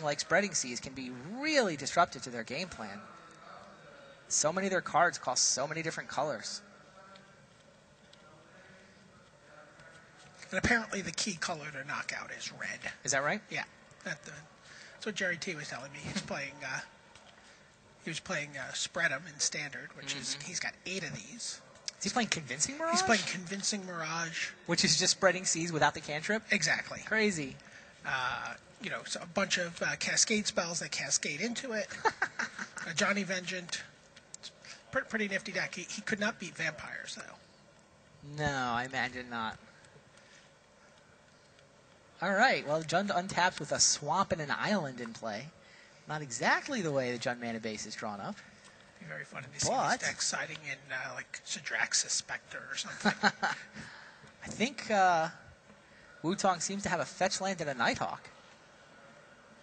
like Spreading Seas can be really disruptive to their game plan. So many of their cards cost so many different colors. And apparently, the key color to knockout is red. Is that right? Yeah, that, the, that's what Jerry T was telling me. He's playing. Uh, he was playing uh, Spread 'em in Standard, which is he's got eight of these. Is he playing Convincing Mirage? He's playing Convincing Mirage. Which is just Spreading Seas without the cantrip? Exactly. Crazy. Uh, you know, so a bunch of uh, cascade spells that cascade into it. uh, Ajani Vengeant. Pretty, pretty nifty deck. He, he could not beat vampires though. No, I imagine not. All right. Well, Jund untaps with a swamp and an island in play. Not exactly the way the Jund mana base is drawn up. Be very funny to see But- these decks siding in uh, like Sedraxis Specter or something. I think uh, Wutong seems to have a fetch land and a Nighthawk.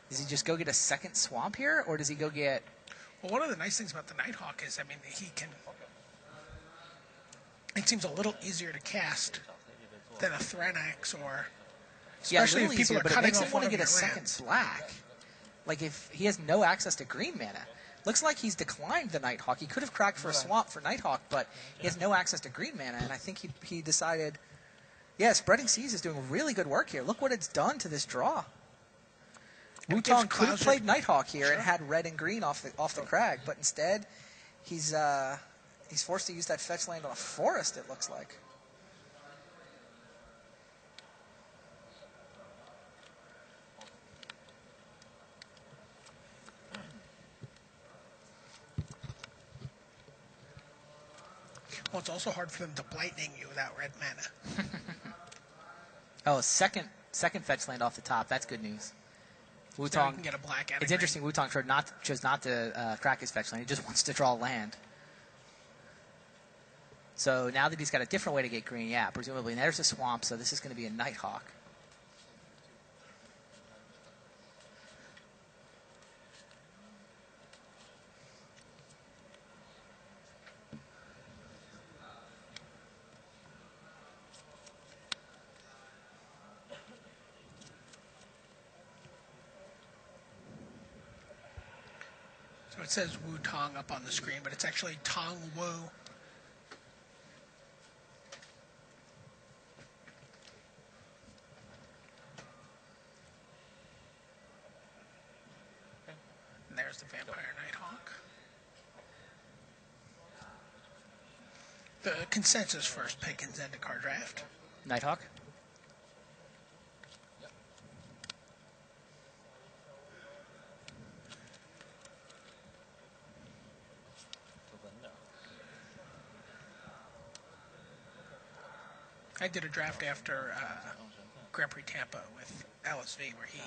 Does he just go get a second swamp here, or does he go get? well, one of the nice things about the Nighthawk is, I mean, he can. It seems a little easier to cast than a Thrinax or. Yeah, Especially if little people easier, are but it cutting makes off him want to get a your second lands. black. Like if he has no access to green mana. Looks like he's declined the Nighthawk. He could have cracked for a swamp for Nighthawk, but he has no access to green mana, and I think he he decided, yeah, Spreading Seas is doing really good work here. Look what it's done to this draw. Wutong could have played Nighthawk here and had red and green off the off the crag, but instead, he's uh, he's forced to use that fetch land on a forest. It looks like. Well, it's also hard for them to lightning you without red mana. Oh, second second fetch land off the top. That's good news. Wutong can get a black It's interesting. Wutong chose not chose not to uh, crack his fetch land. He just wants to draw land. So now that he's got a different way to get green, yeah, presumably there's a swamp. So this is going to be a Nighthawk. It says Wu Tong up on the screen, but it's actually Tong Wu. And there's the Vampire Nighthawk. The consensus first pick in Zendikar draft. Nighthawk. Did a draft after uh, Grand Prix Tampa with LSV where he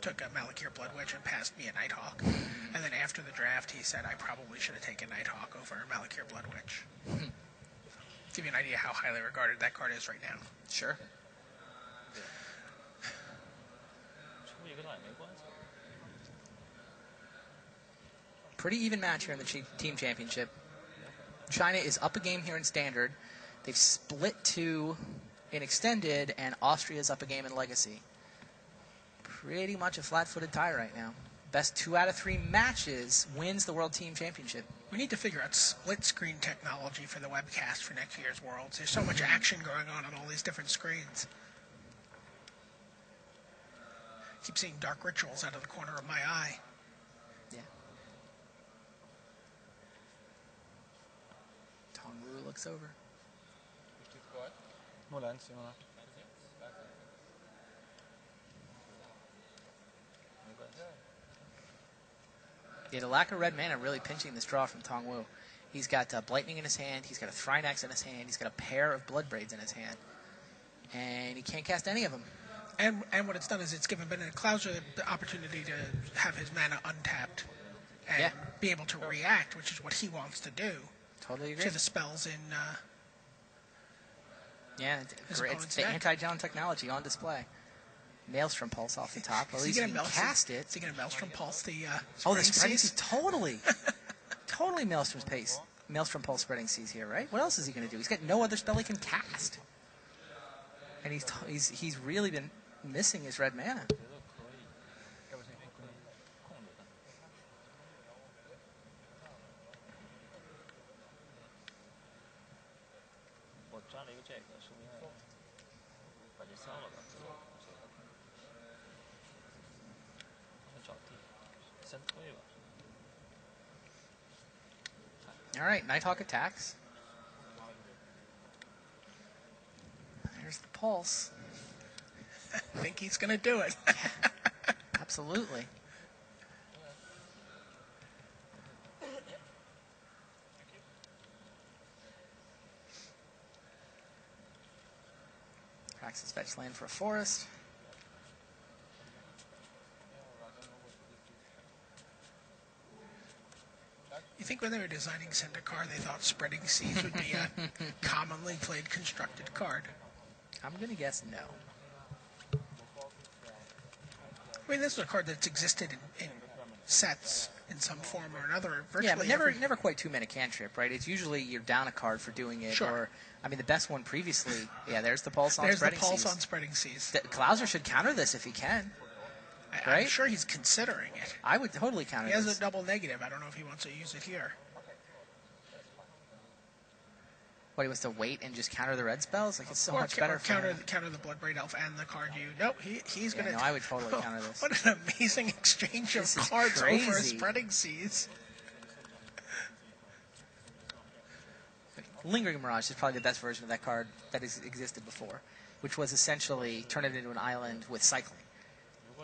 took a Malakir Blood Witch and passed me a Nighthawk. And then after the draft, he said I probably should have taken Nighthawk over a Malakir Blood Witch. Give you an idea how highly regarded that card is right now. Sure. Pretty even match here in the team championship. China is up a game here in standard. They've split two in extended, and Austria's up a game in legacy. Pretty much a flat-footed tie right now. Best two out of three matches wins the World Team Championship. We need to figure out split screen technology for the webcast for next year's Worlds. There's so much action going on on all these different screens. Keep seeing dark rituals out of the corner of my eye. Yeah. Tongwu looks over. Moulin, c'est moi. Yeah, the lack of red mana really pinching this draw from Tong Wu. He's got uh, Blightning in his hand. He's got a Thrinax in his hand. He's got a pair of Blood Braids in his hand. And he can't cast any of them. And and what it's done is it's given Bennett Klauser the opportunity to have his mana untapped and Yeah. be able to react, which is what he wants to do Totally agree. to the spells in. Uh, yeah, it's, great. it's the deck. anti-Jund technology on display. Maelstrom Pulse off the top. At is he least he gonna can Maelstrom- cast it. Is he going to Maelstrom Pulse the? Uh, Oh, the spreading Seas? Totally. totally Maelstrom's pace. Maelstrom Pulse spreading seas here, right? What else is he going to do? He's got no other spell he can cast. And he's, t- he's, he's really been missing his red mana. Nighthawk attacks. There's the pulse. I think he's going to do it. Absolutely. Praxis fetch land for a forest. You think when they were designing Zendikar, they thought Spreading Seas would be a commonly played constructed card? I'm gonna guess no. I mean, this is a card that's existed in, in sets in some form or another. Virtually Yeah, but never every- never quite two mana cantrip, right? It's usually you're down a card for doing it, Sure. or I mean the best one previously. Yeah, there's the pulse on There's the spreading pulse seas. on Spreading Seas. Klauser should counter this if he can. I, I'm sure he's considering it. I would totally counter He has this. a double negative. I don't know if he wants to use it here. What he wants to wait and just counter the red spells? Like it's so or much ca- better counter him. the, counter the Bloodbraid Elf and the card you. No, he, he's Yeah, to. no, I would totally counter this. What an amazing exchange This of cards over crazy. Spreading Seas. Lingering Mirage is probably the best version of that card that has existed before, which was essentially turn it into an island with cycling.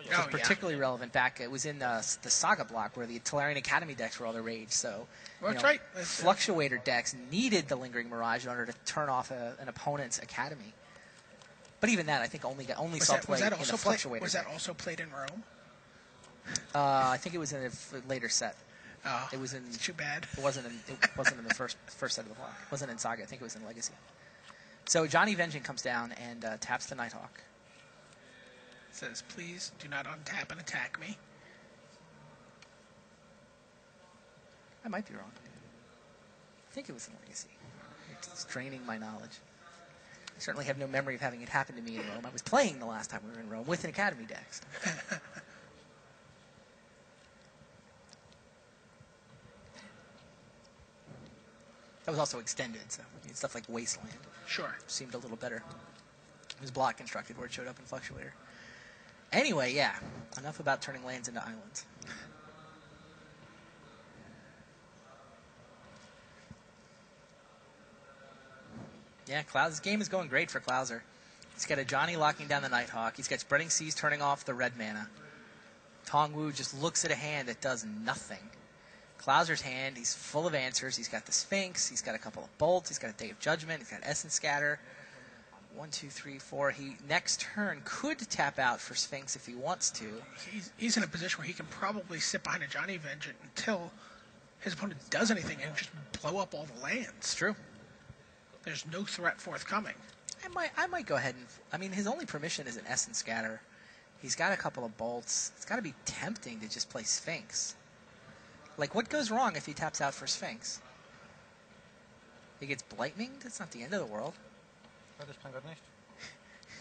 Which Oh, was yeah. particularly relevant back. It was in the, the Saga block where the Tolarian Academy decks were all the rage. So, Well, that's know, right. That's, Fluctuator decks needed the Lingering Mirage in order to turn off a, an opponent's Academy. But even that, I think, only got, only Was saw that, play was that in also the play, Fluctuator. Was that deck. also played in Rome? Uh, I think it was in a later set. Oh, It was in. too bad. It wasn't in. It wasn't in the first first set of the block. It wasn't in Saga. I think it was in Legacy. So Ajani Vengeant comes down and uh, taps the Nighthawk. Says, please do not untap and attack me. I might be wrong. I think it was in Legacy. It's draining my knowledge. I certainly have no memory of having it happen to me in Rome. I was playing the last time we were in Rome with an Academy deck. so. that was also extended, so stuff like Wasteland Sure. seemed a little better. It was block constructed where it showed up in Fluctuator. Anyway, yeah, enough about turning lands into islands. Yeah, Klaus, this game is going great for Klauser. He's got a Ajani locking down the Nighthawk. He's got Spreading Seas turning off the red mana. Tong Wu just looks at a hand that does nothing. Klauser's hand, he's full of answers. He's got the Sphinx. He's got a couple of bolts. He's got a Day of Judgment. He's got Essence Scatter. One, two, three, four. He next turn could tap out for Sphinx if he wants to. He's, he's in a position where he can probably sit behind a Ajani Vengeant until his opponent does anything and just blow up all the It's lands. true. There's no threat forthcoming. I might, I might go ahead and. I mean, his only permission is an Essence Scatter. He's got a couple of bolts. It's got to be tempting to just play Sphinx. Like, what goes wrong if he taps out for Sphinx? He gets Blightning? That's not the end of the world. Ja, das kann Gott nicht.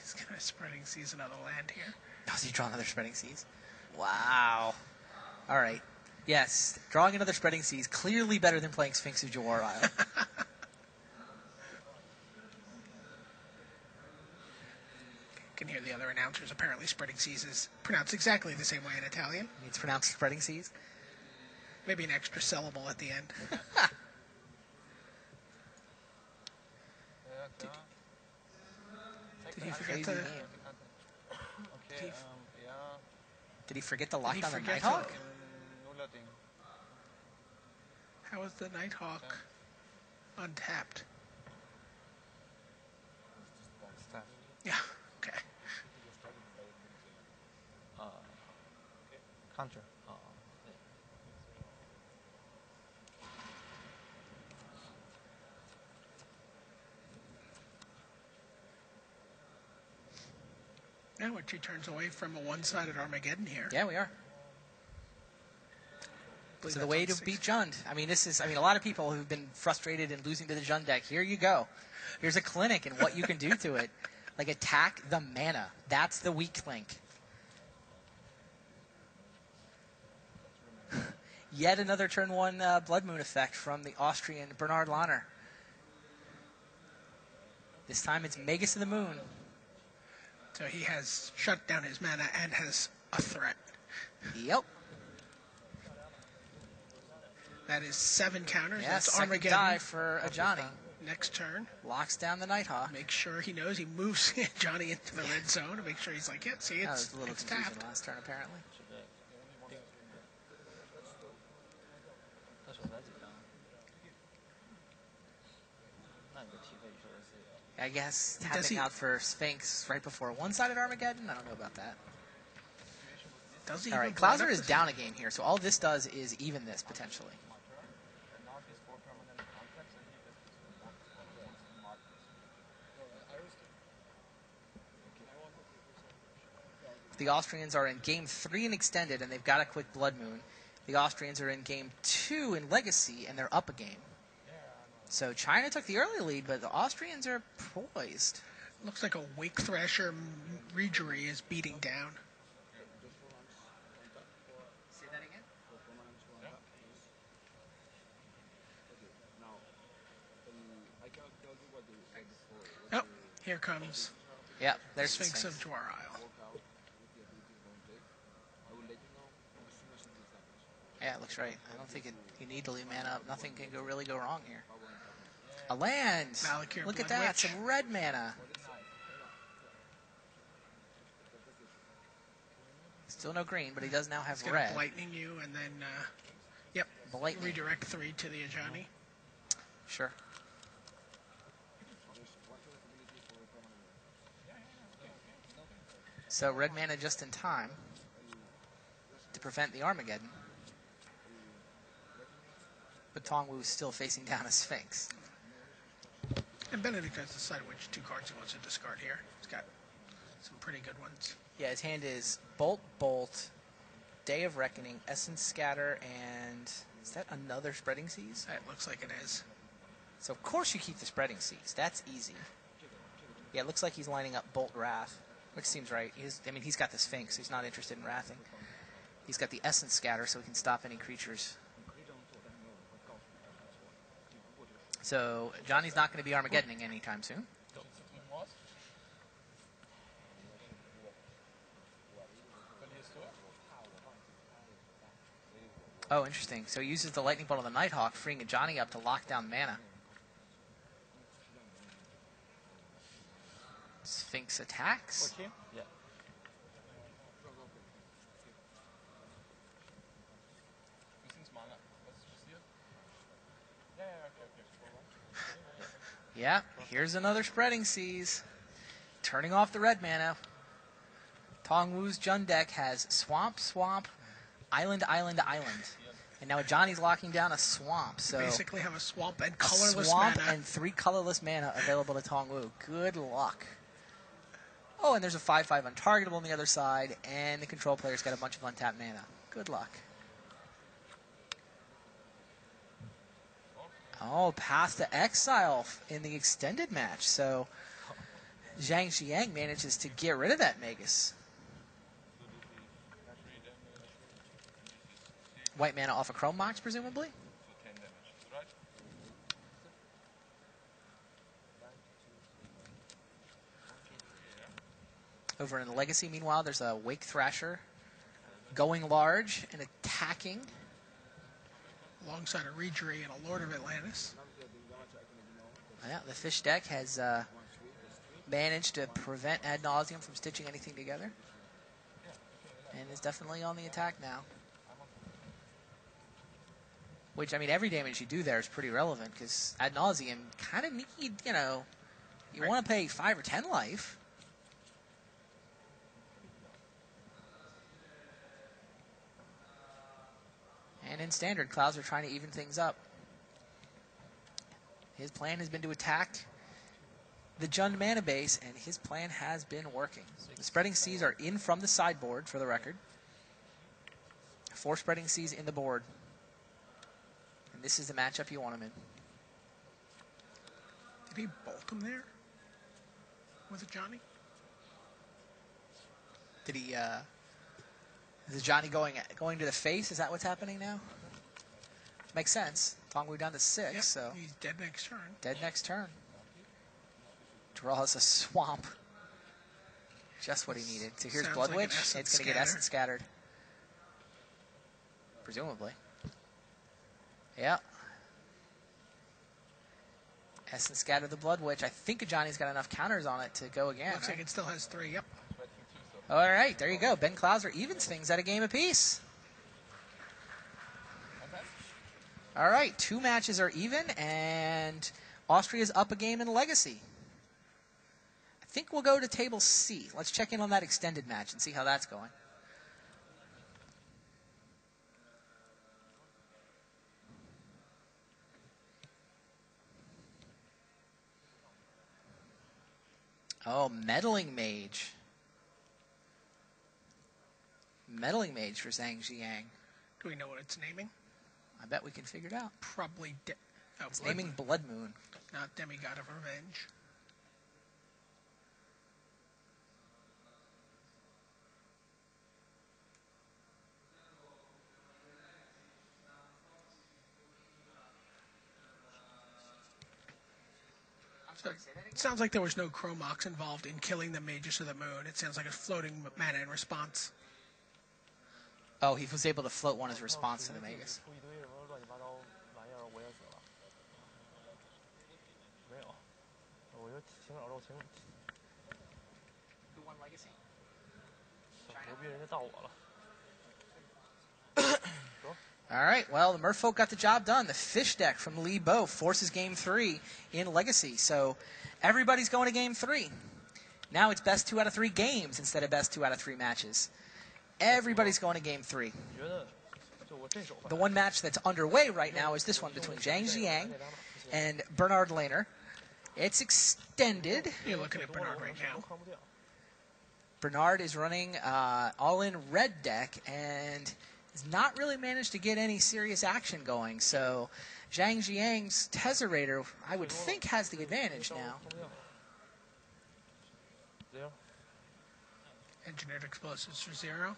He's going to spreading seas another land here. Oh, so you draw another Spreading Seas? Wow. All right. Yes, drawing another Spreading Seas, clearly better than playing Sphinx of Jwar Isle. Can hear the other announcers. Apparently, spreading seas is pronounced exactly the same way in Italian. it's pronounced Spreading Seas. Maybe an extra syllable at the end. Ja, klar. Did he forget Crazy to? name. Okay, ähm, um, ja. Did he forget to Did lock he down the forget to- Nighthawk? Im mm, Nuller-Ding. How is the Nighthawk untapped? Stuff. Yeah. Okay. Counter. Now we're two turns away from a one-sided Armageddon here. Yeah, we are. So the way to beat Jund. I mean, this is. I mean, a lot of people who've been frustrated and losing to the Jund deck. Here you go. Here's a clinic and what you can do to it. Like attack the mana. That's the weak link. Yet another turn one uh, Blood Moon effect from the Austrian Bernard Lahner. This time it's Magus of the moon. So he has shut down his mana and has a threat. Yep. That is seven counters. Yeah, That's Armageddon. die for a Ajani. Next turn, Locks down the Nighthawk. make sure he knows he moves Ajani into the red zone to make sure he's like, yeah, see, That it's, was a little it's confusing tapped. last turn, apparently. I guess tapping he- out for Sphinx right before one-sided Armageddon. I don't know about that. Does he All right, Klauser is down a game here, so all this does is even this potentially. The Austrians are in game three and extended, and they've got a quick blood moon. The Austrians are in game two in legacy, and they're up a game. So China took the early lead, but the Austrians are poised. Looks like a Wake Thrasher Reejerey is beating down. Say that again. Oh, here comes Yep, there's the Sphinx Sphinx. of Jwar Isle. Yeah, it looks right. I don't think it, you need to leave mana up. Nothing can go really go wrong here. A land. Malakir Look at that. Witch. Some red mana. Still no green, but he does now have He's red. lightning you and then, uh, yep, Lightning. redirect three to the Ajani. Sure. So red mana just in time to prevent the Armageddon. But Tongwu is still facing down a Sphinx. And Benedict has decided which two cards he wants to discard here. He's got some pretty good ones. Yeah, his hand is Bolt, Bolt, Day of Reckoning, Essence Scatter, and is that another Spreading Seas? It looks like it is. So of course you keep the Spreading Seas. That's easy. Yeah, it looks like he's lining up Bolt Wrath, which seems right. He's, I mean, he's got the Sphinx. He's not interested in wrathing. He's got the Essence Scatter, so he can stop any creatures. So Ajani's not going to be Armageddoning anytime soon. Oh, interesting. So he uses the Lightning Bolt on the Nighthawk, freeing Ajani up to lock down mana. Sphinx attacks. Yeah. Yeah, here's another Spreading Seas. Turning off the red mana. Tong Wu's Jund deck has Swamp, Swamp, Island, Island, Island. And now Ajani's locking down a Swamp. So Basically have a swamp and colorless swamp mana. and three colorless mana available to Tong Wu. Good luck. Oh, and there's a 5-5 untargetable on the other side, and the control player's got a bunch of untapped mana. Good luck. Oh, path to exile in the extended match. So Zhang Xiang manages to get rid of that Magus. White mana off a Chrome Mox, presumably? Over in Legacy, meanwhile, there's a Wake Thrasher going large and attacking. Alongside a Reejerey and a Lord of Atlantis. Yeah, the fish deck has uh, managed to prevent ad nauseam from stitching anything together, and is definitely on the attack now. Which I mean, every damage you do there is pretty relevant because ad nauseam kind of need you know, you Right. want to pay five or ten life. And in standard, Klauser trying to even things up. His plan has been to attack the Jund mana base, and his plan has been working. The spreading seas are in from the sideboard, for the record. Four spreading seas in the board. And this is the matchup you want him in. Did he bolt him there? With it Ajani? Did he, uh, is Ajani going going to the face? Is that what's happening now? Makes sense. Tongwu down to six, Yep, so he's dead next turn. dead next turn. Draws a swamp. Just what he needed. So here's Sounds Blood like Witch. It's going to get. Essence scattered. Presumably. Yeah. Essence scatter the Blood Witch. I think Ajani's got enough counters on it to go again. Looks right? like it still has three. Yep. All right, there you go. Ben Klauser evens things at a game apiece. All right, two matches are even, and Austria's up a game in Legacy. I think we'll go to table C. Let's check in on that extended match and see how that's going. Oh, meddling mage. Meddling mage for Zhang Jiang. Do we know what it's naming? I bet we can figure it out. Probably. De- oh, It's Blood naming Moon, Blood Moon. not demigod of revenge. It sounds like there was no Chrome Mox involved in killing the Magus of the Moon. It sounds like a floating mana in response. Oh, he was able to float one as a response to the Magus. All right, well, the Merfolk got the job done. The fish deck from Lee Bo forces game three in Legacy. So everybody's going to game three. Now it's best two out of three games instead of best two out of three matches. Everybody's going to game three. The one match that's underway right now is this one between Zhang Ziyang and Bernard Lehner. It's extended. You're looking at Bernard right now. Bernard is running uh, all in red deck and has not really managed to get any serious action going. So Zhang Ziyang's Tezzerator, I would think, has the advantage now. Engineered explosives for zero.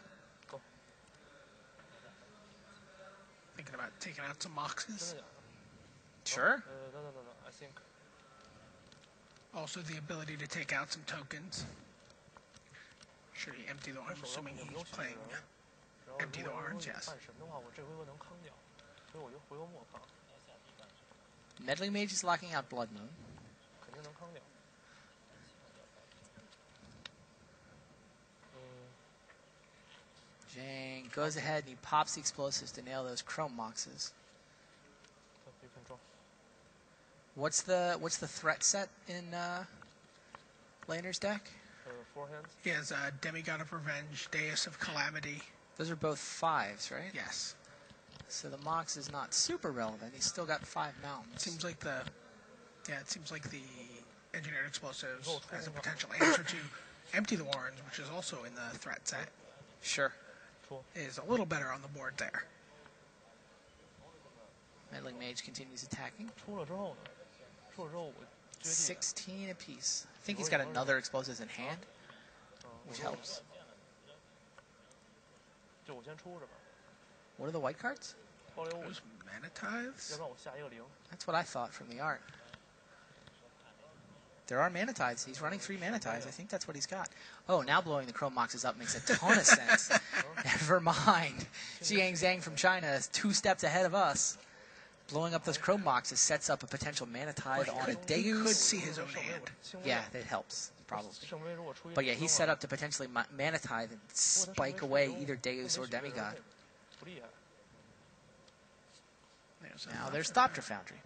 Thinking about taking out some Moxes. Sure. no, no, no, no. I think. Also, the ability to take out some tokens. Should he empty the warrens? I'm assuming he's playing. Empty the warrens, yes. Meddling Mage is locking out Blood Moon. Zhang goes ahead and he pops the explosives to nail those Chrome Moxes. you can draw。What's the what's the threat set in uh, Laner's deck? 呃，four hands，He has uh, Demigod of Revenge, Deus of Calamity. Those are both fives, right? Yes. So the Mox is not super relevant. He's still got five mountains. Seems like the yeah, it seems like the engineered explosives has a potential answer to empty the warrens, which is also in the threat set. Sure. Is It is a little better on the board there. Meddling Mage continues attacking. 16 apiece. I think he's got another explosives in hand, which helps. What are the white cards? Those Mana Tithes? That's what I thought from the art. There are mana tithes. He's running three mana tithes. I think that's what he's got. Oh, now blowing the chrome moxes up makes a ton of sense. Never mind. Xiang Zhang from China is two steps ahead of us. Blowing up those chrome moxes sets up a potential mana tithe on a Deus. Could see his own hand. Yeah, that helps, probably. But yeah, he's set up to potentially mana tithe and spike away either Deus or Demigod. There's now there's Thopter Foundry.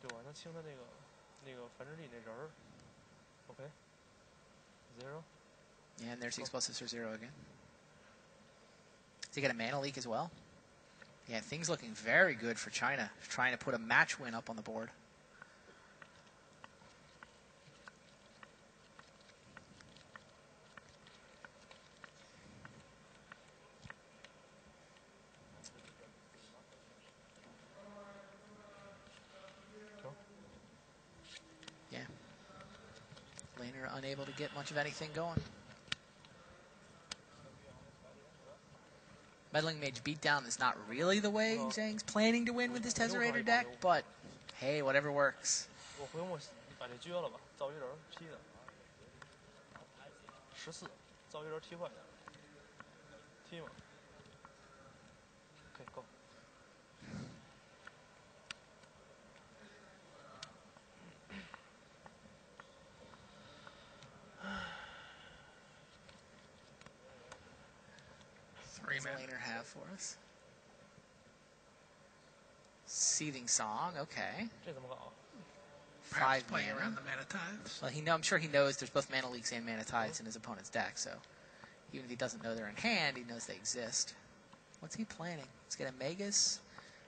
对我还能清他那个那个繁殖力那人儿，OK，zero， Yeah, and there's the explosives for zero again. Does he get a mana leak as well? Yeah, things looking very good for China, trying to put a match win up on the board. Laner unable to get much of anything going. Meddling Mage Beatdown is not really the way Well, Zhang's planning to win with his Tezzerator deck, but Hey, whatever works. for us. Seething song, okay. Five playing mana. around the mana tithes. Well, he know, I'm sure he knows there's both mana leaks and mana tithes in his opponent's deck, so even if he doesn't know they're in hand, he knows they exist. What's he planning? He's got a Magus,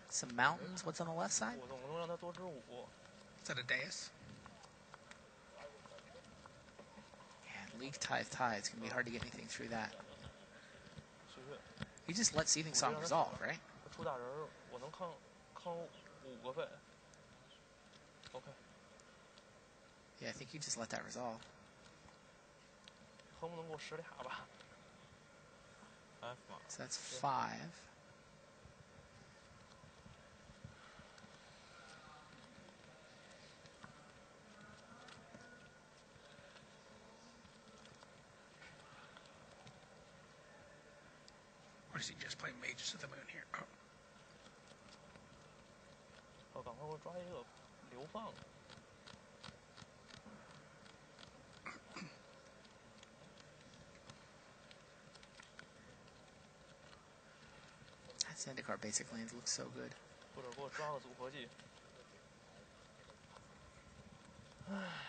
some mountains. What's on the left side? Is that a dais? Man, leak tithe. It's going to be hard to get anything through that. 血血， You just let Seething Song resolve, right? 他出大人儿，我能抗抗五个费。OK， Yeah, I think you just let that resolve. 恨不能给我使俩吧？F 嘛， So that's five. just play Mages of the Moon here? Oh, 我赶快给我抓一个流放。 That Zendikar basic lands look so good. 或者给我抓个组合技。唉，